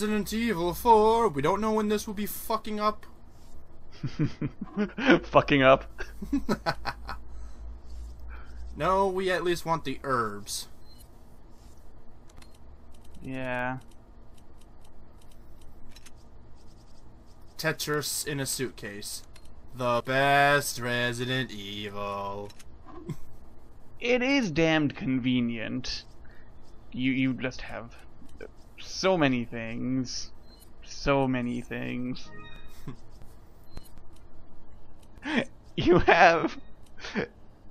Resident Evil 4. We don't know when this will be fucking up. Fucking up. No, we at least want the herbs. Yeah. Tetris in a suitcase. The best Resident Evil. It is damned convenient. You you just have so many things. So many things. you have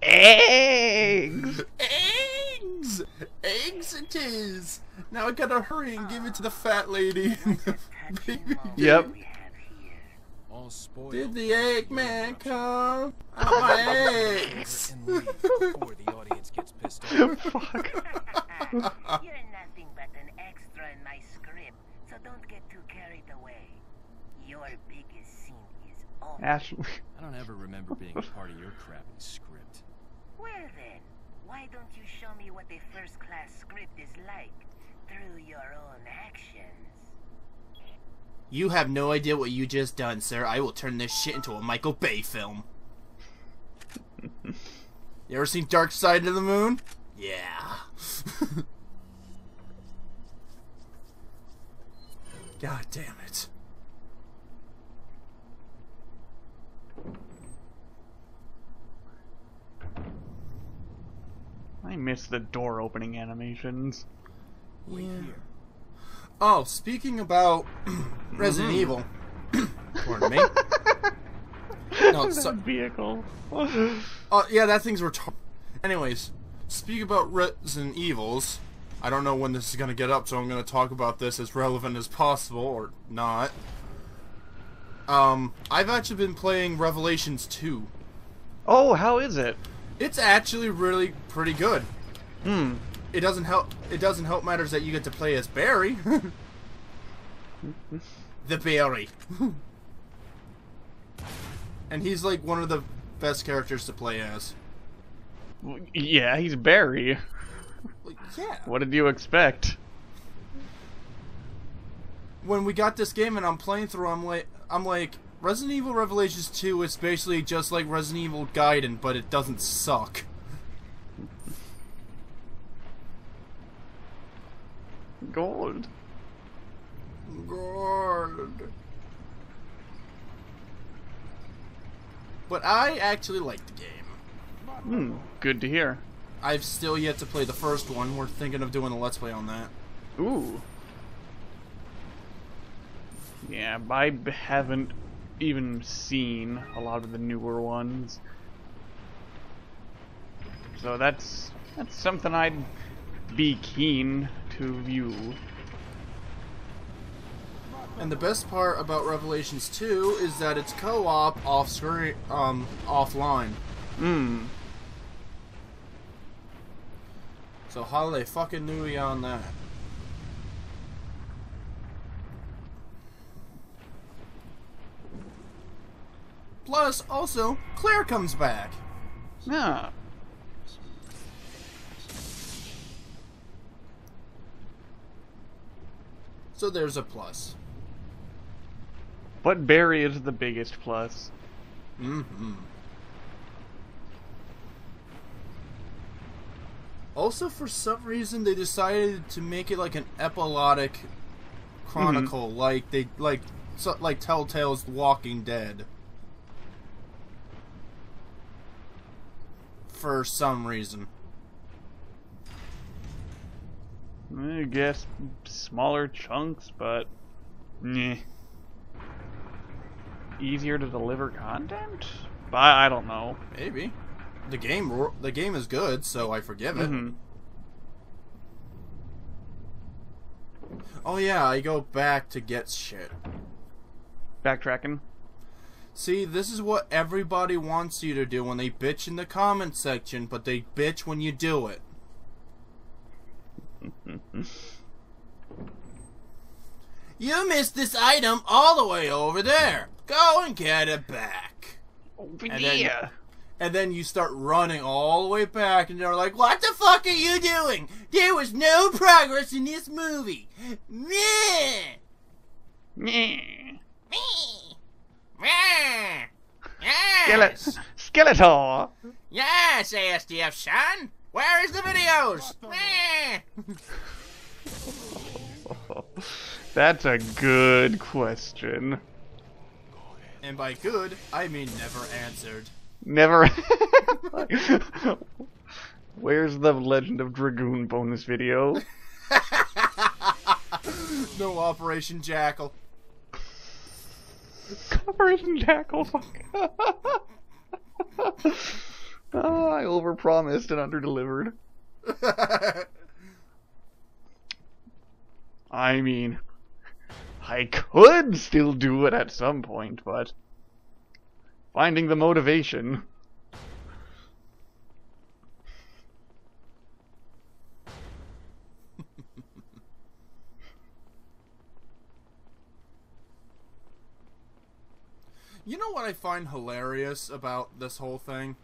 eggs. Eggs! Eggs it is! Now I gotta hurry and give it to the fat lady. Baby. Yep. Did the Eggman come? I want my eggs! and leave before the audience gets pissed off. Fuck. You're nothing but an extra in my script, so don't get too carried away. Your biggest scene is over. Ashley. I don't ever remember being a part of your crappy script. Well then, why don't you show me what a first-class script is like through your own actions? You have no idea what you just done, sir. I will turn this shit into a Michael Bay film. you ever seen Dark Side of the Moon? Yeah. God damn it. I miss the door opening animations. Wait Yeah. here. Oh, speaking about Resident Evil. Pardon me. No, so, That vehicle. Oh, yeah, that thing's retarded. Anyways, speak about Resident Evils. I don't know when this is gonna get up, so I'm gonna talk about this as relevant as possible, or not. Um, I've actually been playing Revelations 2. oh, how is it? It's actually really pretty good. Hmm. It doesn't help. It doesn't help matters that you get to play as Barry. the Barry. and he's like one of the best characters to play as. Yeah, he's Barry. Like, yeah. What did you expect? when we got this game and I'm playing through, I'm like, I'm like, Resident Evil Revelations 2 is basically just like Resident Evil Gaiden, but it doesn't suck. Gold. Gold. But I actually like the game. Hmm. Good to hear. I've still yet to play the first one. We're thinking of doing a let's play on that. Ooh. Yeah, I haven't even seen a lot of the newer ones. So that's that's something I'd be keen to view. And the best part about Revelations 2 is that it's co-op off screen, um, offline. Hmm. So how they fucking knew on that? Plus, also, Claire comes back. Yeah. So there's a plus. But Barry is the biggest plus. Mm-hmm. Also, for some reason, they decided to make it like an epilogic chronicle, like they like so, like Telltale's Walking Dead. For some reason, I guess smaller chunks, but meh. Easier to deliver content? But I I don't know. maybe the game the game is good, so I forgive it. Mhm. Oh yeah, I go back to get shit. Backtracking. See, this is what everybody wants you to do when they bitch in the comment section, but they bitch when you do it. you missed this item all the way over there. Go and get it back. And then- And then you start running all the way back, and they're like, What the fuck are you doing? There was no progress in this movie. Meh. Nyeh. Yes. Skele- Skeletor. Yes, ASDF son. Where is the videos? That's a good question. and by good, I mean never answered. Never. Where's the Legend of Dragoon bonus video? No Operation Jackal. Operation Jackal. oh, ah, I overpromised and underdelivered. I mean, I could still do it at some point, but finding the motivation. You know what I find hilarious about this whole thing?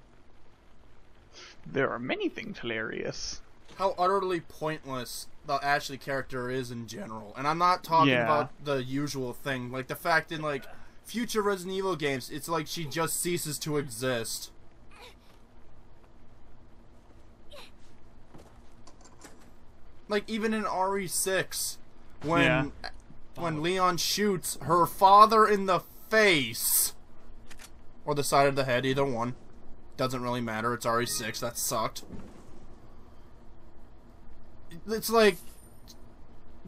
There are many things hilarious. How utterly pointless the Ashley character is in general. And I'm not talking Yeah. about the usual thing. Like the fact in like future Resident Evil games, it's like she just ceases to exist. Like even in RE6 when Yeah. when Leon shoots her father in the face or the side of the head, either one. Doesn't really matter. It's RE6. That sucked. It's like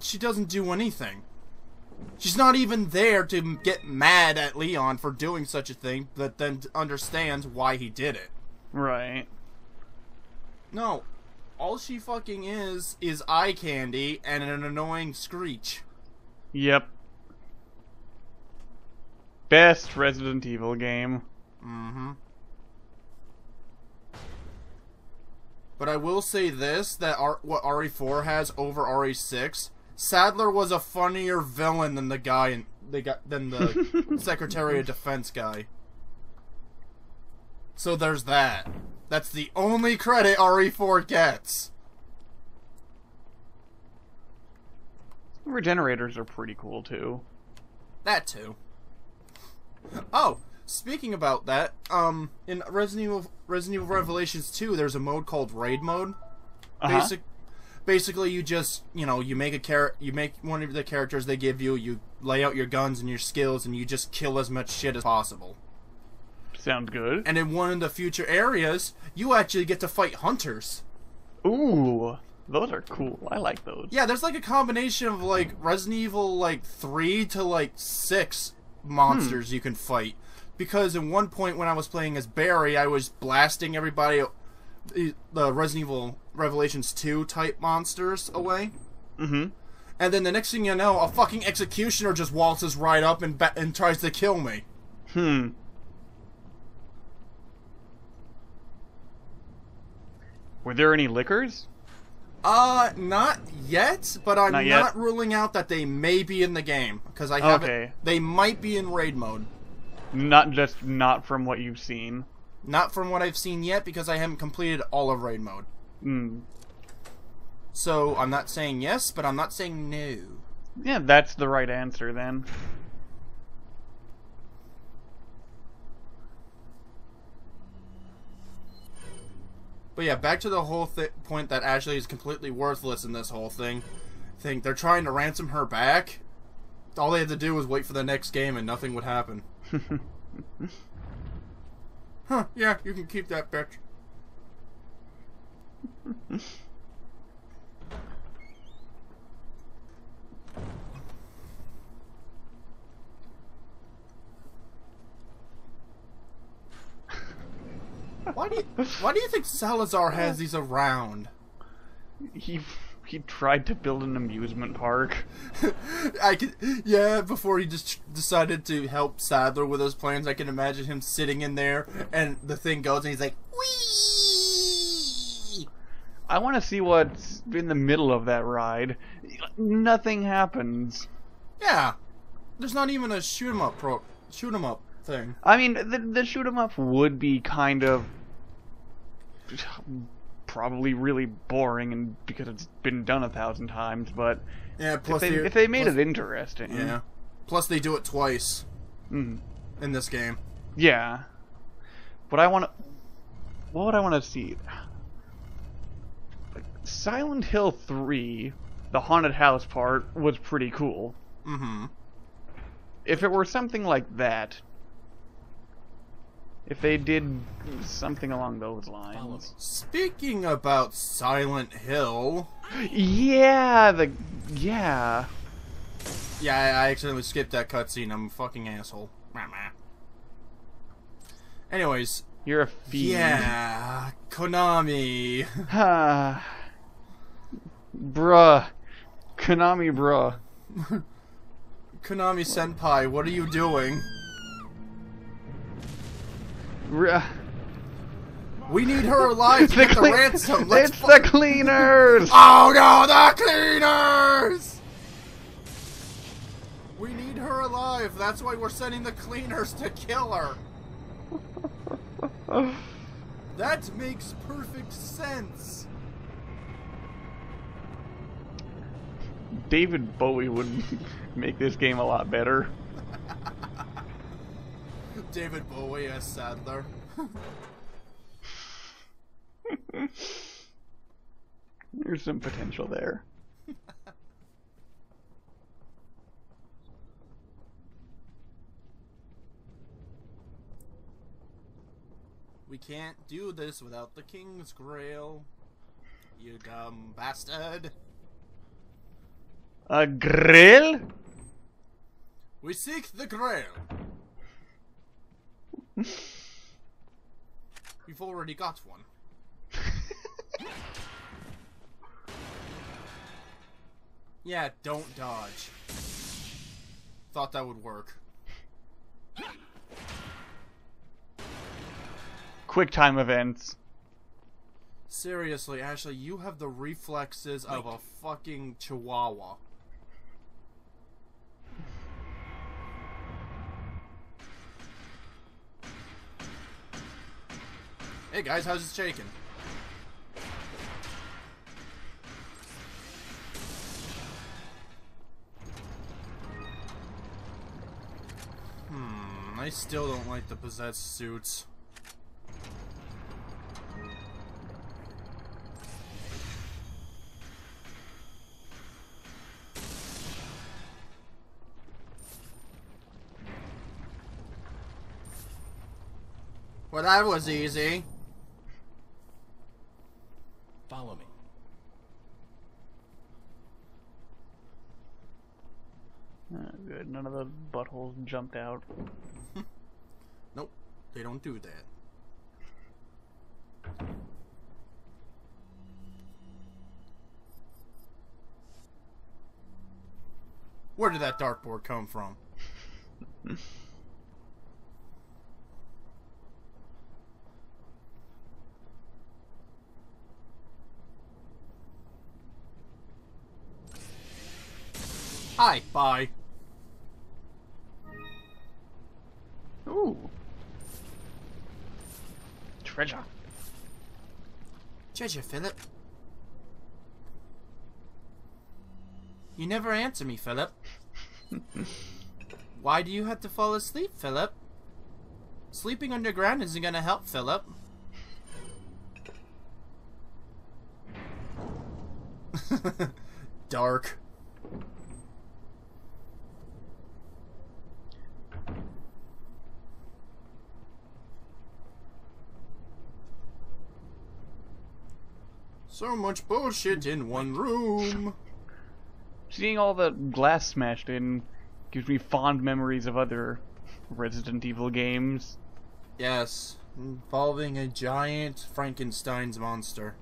she doesn't do anything. She's not even there to get mad at Leon for doing such a thing, but then understands why he did it. Right. No, all she fucking is is eye candy and an annoying screech. Yep. Best Resident Evil game. Mm-hmm. But I will say this: that R- what RE4 has over RE6, Saddler was a funnier villain than the guy in they got than the Secretary of Defense guy. So there's that. That's the only credit RE4 gets. Regenerators are pretty cool too. That too. Oh, speaking about that, um, in Resident Evil, Resident Evil Revelations 2, there's a mode called Raid Mode. Uh-huh. Basic, basically, you just you know you make a char- you make one of the characters they give you, you lay out your guns and your skills, and you just kill as much shit as possible. Sounds good. And in one of the future areas, you actually get to fight hunters. Ooh, those are cool. I like those. Yeah, there's like a combination of like Resident Evil like three to like six monsters you can fight. Because in one point when I was playing as Barry, I was blasting everybody, the Resident Evil Revelations two type monsters away. Mm-hmm. And then the next thing you know, a fucking executioner just waltzes right up and ba- and tries to kill me. Hmm. Were there any lickers? Uh, not yet, but I'm Not not, ruling out that they may be in the game because I haven't. Okay. They might be in raid mode. Not just not from what you've seen. Not from what I've seen yet because I haven't completed all of raid mode. Hmm. So I'm not saying yes, but I'm not saying no. Yeah, that's the right answer then. But yeah, back to the whole th- point that Ashley is completely worthless in this whole thing. Think they're trying to ransom her back. All they had to do was wait for the next game and nothing would happen. huh, yeah, you can keep that bitch. Why do you, why do you think Salazar has uh. these around? He he tried to build an amusement park. I could, yeah. Before he just decided to help Saddler with his plans, I can imagine him sitting in there, and the thing goes, and he's like, "Wee!" I want to see what's in the middle of that ride. Nothing happens. Yeah, there's not even a shoot 'em up pro, shoot 'em up thing. I mean, the the shoot 'em up would be kind of probably really boring, and because it's been done a thousand times. But Yeah, if plus they, if they made plus- it interesting, yeah, Plus, they do it twice Mm. in this game. Yeah. But I want to. What would I want to see? Like, Silent Hill 3, the haunted house part, was pretty cool. Mm-hmm. If it were something like that, if they did something along those lines. Speaking about Silent Hill, Yeah, the. Yeah. yeah, I I accidentally skipped that cutscene. I'm a fucking asshole. Anyways, You're a fiend. yeah, Konami. Ha. bruh. Konami, bruh. Konami Senpai, what are you doing? We need her alive to the get the ransom. Let's it's the cleaners! Oh no, the cleaners! We need her alive. That's why we're sending the cleaners to kill her. That makes perfect sense. David Bowie would make this game a lot better. David Bowie as Saddler. There's some potential there. We can't do this without the King's Grail. You dumb bastard. A grill? We seek the Grail. We've already got one. yeah, don't dodge. Thought that would work. Quick time events. Seriously, Ashley, you have the reflexes of a fucking chihuahua. Hey guys, how's it shaking? Hmm, I still don't like the possessed suits. Well, that was easy. Follow me. Uh, good, none of buttholes jumped out. Nope, they don't do that. Where did that dartboard come from? Hi, bye. Ooh. Treasure. Treasure, Philip. You never answer me, Philip. Why do you have to fall asleep, Philip? Sleeping underground isn't gonna help, Philip. Dark. So much bullshit in one room. Seeing all the glass smashed in gives me fond memories of other Resident Evil games. Yes, involving a giant Frankenstein's monster.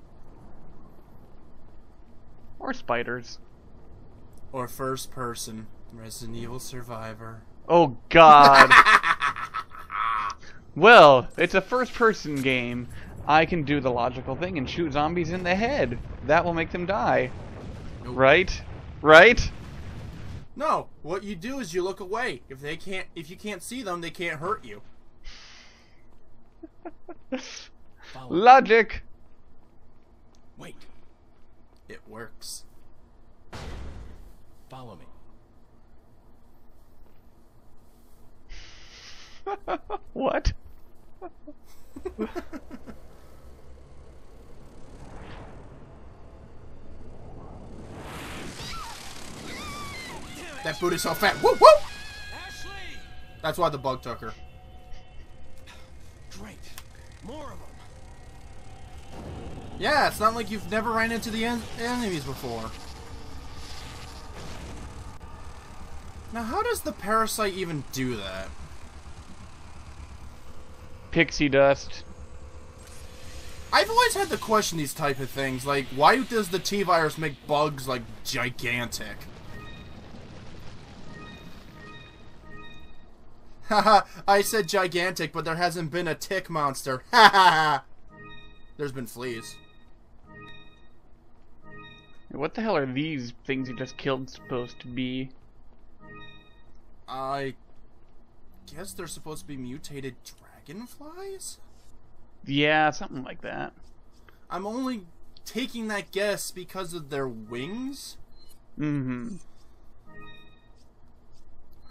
Or spiders. Or first person Resident Evil Survivor. Oh god. well, it's a first person game. I can do the logical thing and shoot zombies in the head. That will make them die. Nope. Right? Right? No, what you do is you look away. If they can't if you can't see them, they can't hurt you. Logic. Wait. It works. Follow me. what? That boot is so fat. Woo woo! Ashley! That's why the bug took her. Great. More of them. Yeah, it's not like you've never ran into the en enemies before. Now, how does the parasite even do that? Pixie dust. I've always had to question these type of things. Like, why does the T-virus make bugs, like, gigantic? Haha, I said gigantic, but there hasn't been a tick monster. Ha ha ha! There's been fleas. What the hell are these things you just killed supposed to be? I guess they're supposed to be mutated dragonflies? Yeah, something like that. I'm only taking that guess because of their wings? Mm-hmm.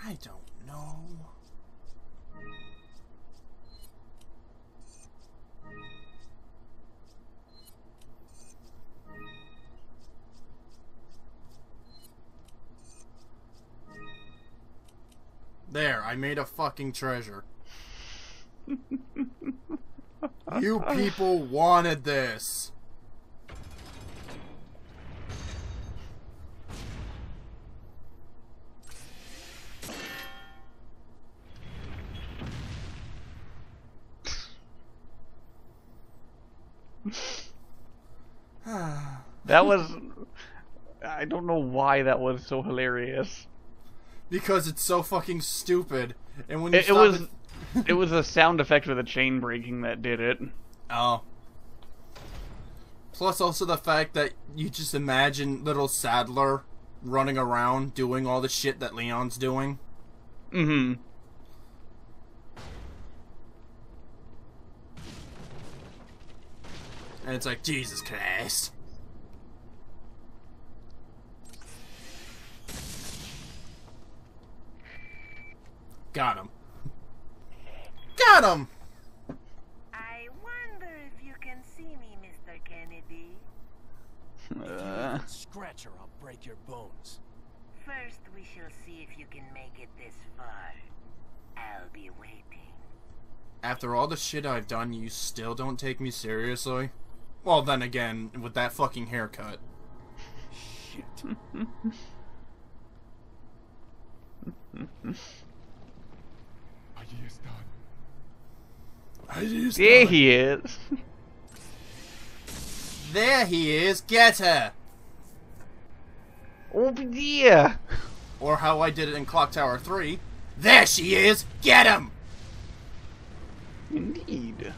I don't know. There, I made a fucking treasure. you people wanted this. That was... I don't know why that was so hilarious. Because it's so fucking stupid. And when you It, it was... it- it was a sound effect with the chain breaking that did it. Oh. Plus, also the fact that you just imagine little Saddler running around doing all the shit that Leon's doing. Mm-hmm. And it's like, Jesus Christ. Got him. Got him! I wonder if you can see me, Mr. Kennedy. Uh, Scratch her, I'll break your bones. First, we shall see if you can make it this far. I'll be waiting. After all the shit I've done, you still don't take me seriously? Well, then again, with that fucking haircut. Shit. There he is. There he is. Get her. Oh yeah. Or how I did it in Clock Tower 3. There she is. Get him. Indeed.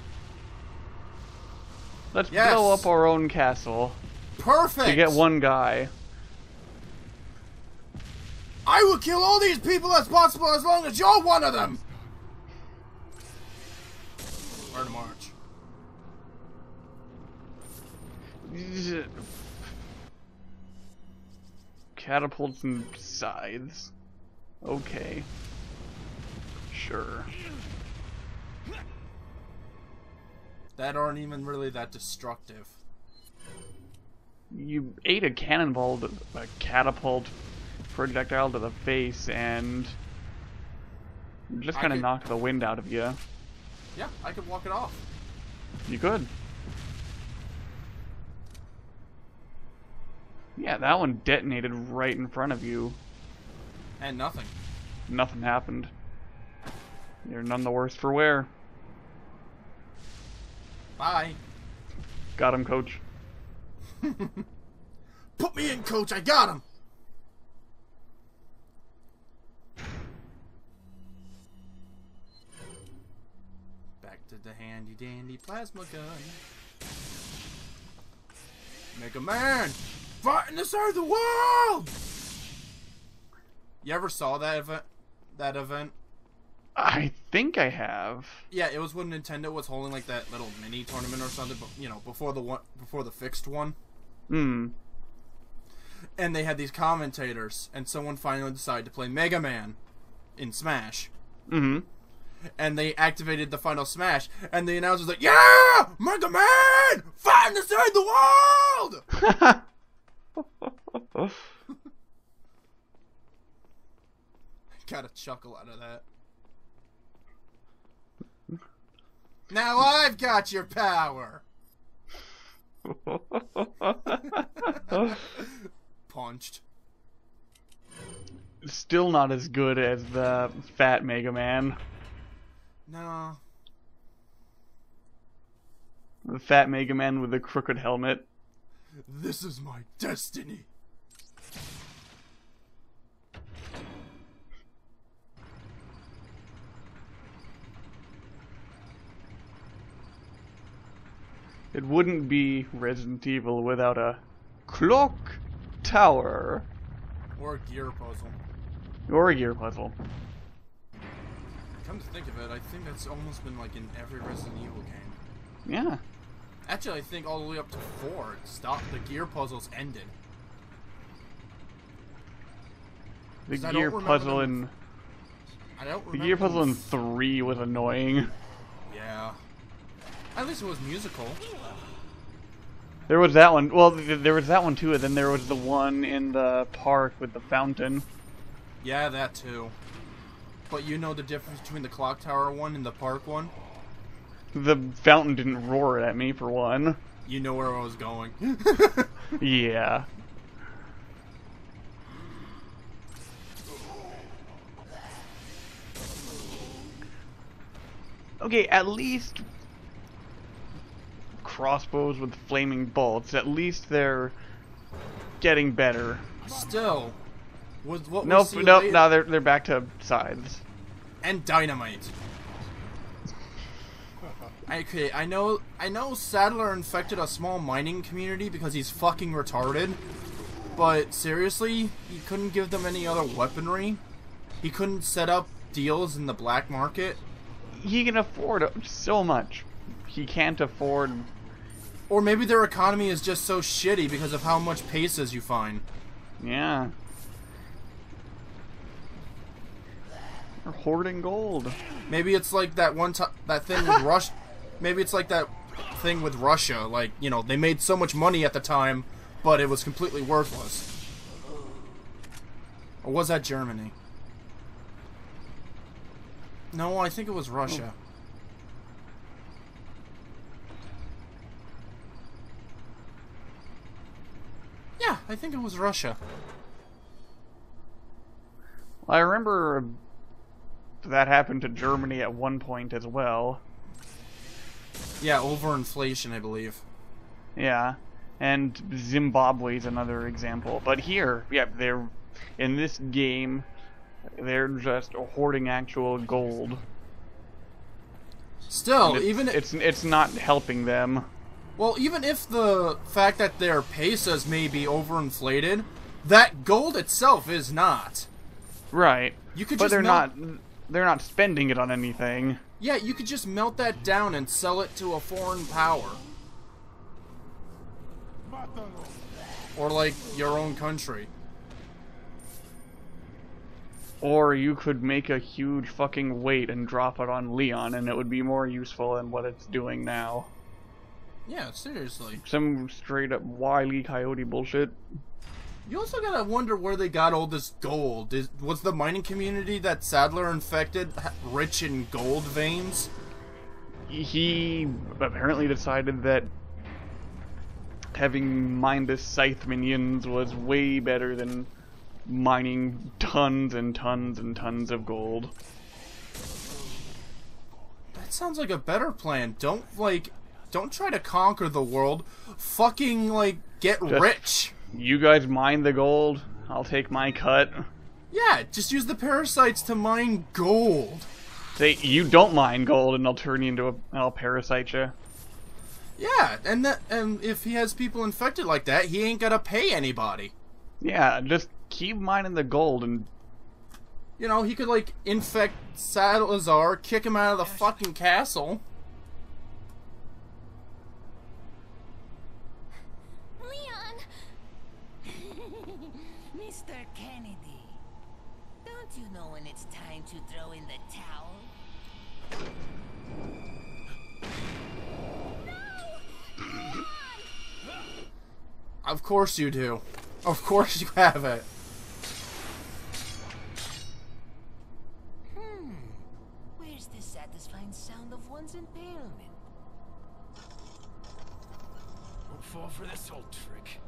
Let's Yes. blow up our own castle Perfect. to get one guy. I will kill all these people as possible as long as you're one of them. Where to march? Catapults and scythes. Okay. Sure. That aren't even really that destructive. You ate a cannonball, to, a catapult projectile to the face, and just kind of knocked the wind out of you. Yeah, I could walk it off. You could. Yeah, that one detonated right in front of you. And nothing. Nothing happened. You're none the worse for wear. Bye. Got him, coach. Put me in, coach. I got him. The handy dandy plasma gun. Mega Man, fighting to save the world. You ever saw that event? That event? I think I have. Yeah, it was when Nintendo was holding like that little mini tournament or something. But you know, before the one, before the fixed one. Hmm. and they had these commentators, and someone finally decided to play Mega Man in Smash. Mm-hmm. And they activated the final smash, and the announcer's like, "Yeah, Mega Man, fighting to save the world!" Got a chuckle out of that. Now I've got your power. Punched. Still not as good as the Fat Mega Man. No. The Fat Mega Man with the crooked helmet. This is my destiny. It wouldn't be Resident Evil without a clock tower Or a gear puzzle. or a gear puzzle. Come to think of it, I think that's almost been like in every Resident Evil game. Yeah. Actually, I think all the way up to four, it stopped. The gear puzzles ended. The gear puzzle in I don't the gear puzzle in three was annoying. Yeah. At least it was musical. There was that one. Well, there was that one too, and then there was the one in the park with the fountain. Yeah, that too. But you know the difference between the clock tower one and the park one? The fountain didn't roar at me for one. You know where I was going. Yeah. Okay, at least crossbows with flaming bolts. At least they're getting better. Still, with what we Nope, see nope. later- Now they're they're back to sides. and dynamite. Okay, I know I know Saddler infected a small mining community because he's fucking retarded. But seriously, he couldn't give them any other weaponry. He couldn't set up deals in the black market. He can afford so much. He can't afford. Or maybe their economy is just so shitty because of how much paces you find. Yeah. They're hoarding gold. Maybe it's like that one time that thing with Russia. Maybe it's like that thing with Russia. Like you know, they made so much money at the time, but it was completely worthless. Or was that Germany? No, I think it was Russia. Yeah, I think it was Russia. I remember that happened to Germany at one point as well. Yeah, overinflation, I believe. Yeah. And Zimbabwe is another example. But here, yeah, they're in this game they're just hoarding actual gold. Still, It's, even it's it's not helping them. Well, even if the fact that their pesos may be overinflated, that gold itself is not. Right. You could but just they're not they're not spending it on anything. Yeah, you could just melt that down and sell it to a foreign power. Or like your own country. Or you could make a huge fucking weight and drop it on Leon and it would be more useful than what it's doing now. Yeah, seriously. Some straight up wily coyote bullshit. You also gotta wonder where they got all this gold. Is, was the mining community that Saddler infected rich in gold veins? He apparently decided that having Mindus Scythe minions was way better than mining tons and tons and tons of gold. That sounds like a better plan. Don't like, don't try to conquer the world. Fucking like get Just- rich. You guys mine the gold, I'll take my cut. Yeah, just use the parasites to mine gold. Say you don't mine gold and I'll turn you into a I'll parasite you. Yeah, and that and if he has people infected like that, he ain't gotta pay anybody. Yeah, just keep mining the gold and You know, he could like infect Salazar, kick him out of the fucking castle. Of course you do. Of course you have it. Hmm. Where's the satisfying sound of one's impalement? Don't fall for this old trick.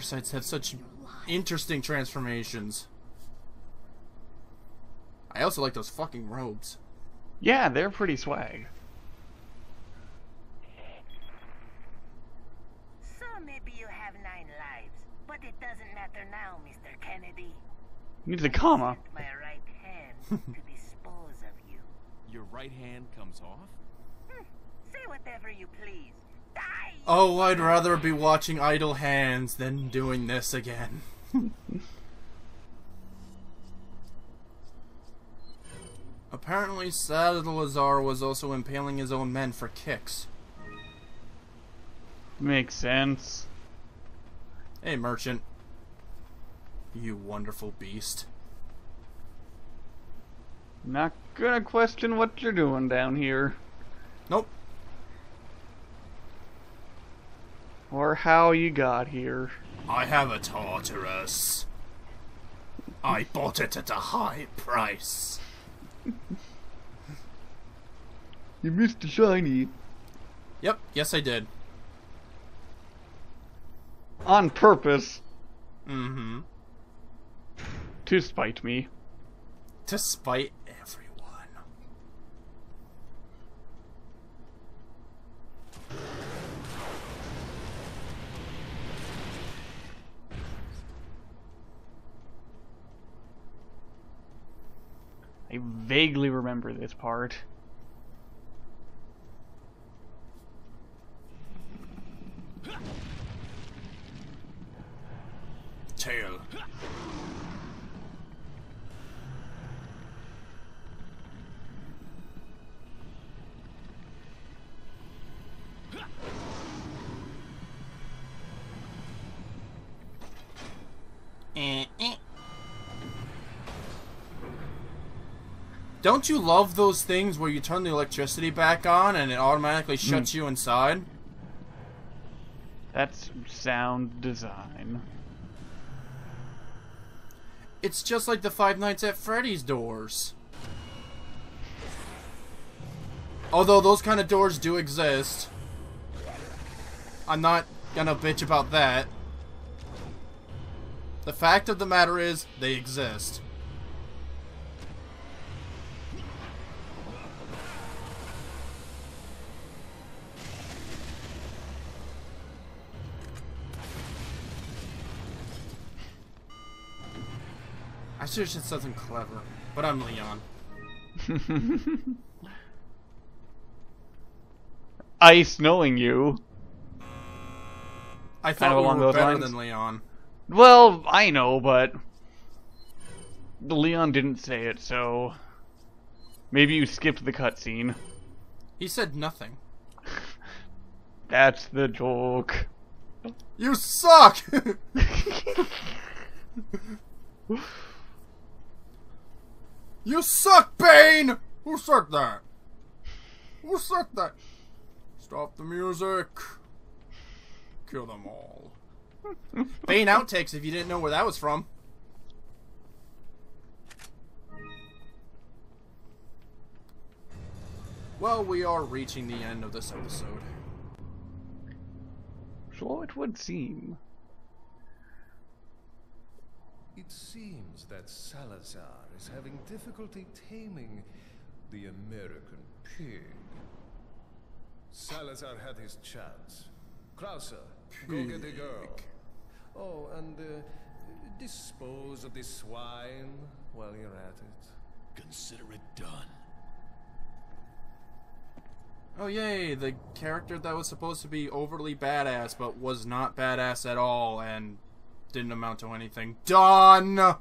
Parasites have such interesting transformations. I also like those fucking robes. Yeah, they're pretty swag. So maybe you have nine lives, but it doesn't matter now, Mr. Kennedy. Needs a comma. My right hand to dispose of you. Your right hand comes off? Hmm. Say whatever you please. Oh, I'd rather be watching Idle Hands than doing this again. Apparently, Salazar was also impaling his own men for kicks. Makes sense. Hey, merchant. You wonderful beast. Not gonna question what you're doing down here. Nope. Or how you got here. I have a Tartarus. I bought it at a high price. You missed the shiny. Yep, yes I did. On purpose. Mm-hmm. To spite me. To spite I vaguely remember this part. Don't you love those things where you turn the electricity back on and it automatically hmm. shuts you inside? That's sound design. It's just like the Five Nights at Freddy's doors. Although those kind of doors do exist. I'm not gonna bitch about that. The fact of the matter is, they exist. Should have said something clever, but I'm Leon. Ice knowing you. I Kind thought of we were those better lines? than Leon. Well, I know, but Leon didn't say it, so maybe you skipped the cutscene. He said nothing. That's the joke. You suck! you suck, Bane! Who said that? Who said that? Stop the music. Kill them all. Bane outtakes if you didn't know where that was from. Well, we are reaching the end of this episode. So it would seem. It seems that Salazar is having difficulty taming the American pig. Salazar had his chance. Krauser, go get the girl. Oh, and uh, dispose of this swine while you're at it. Consider it done. Oh yay, the character that was supposed to be overly badass but was not badass at all and didn't amount to anything. Done!